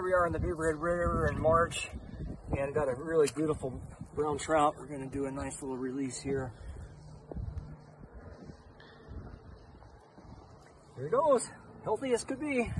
Here we are on the Beaverhead River in March and got a really beautiful brown trout. We're going to do a nice little release here. Here he goes. Healthy as could be.